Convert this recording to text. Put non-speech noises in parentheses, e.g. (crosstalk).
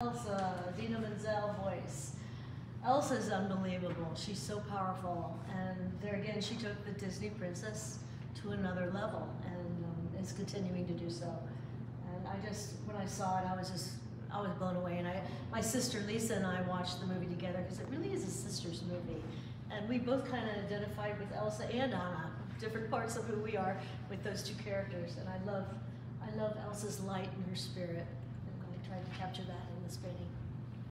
Elsa, Idina Menzel voice. Elsa is unbelievable. She's so powerful. And there again, she took the Disney princess to another level and um, is continuing to do so. And I just, when I saw it, I was just, I was blown away. And I, my sister Lisa and I watched the movie together because it really is a sister's movie. And we both kind of identified with Elsa and Anna, different (laughs) parts of who we are with those two characters. And I love, I love Elsa's light and her spirit. And I tried to capture that in this painting.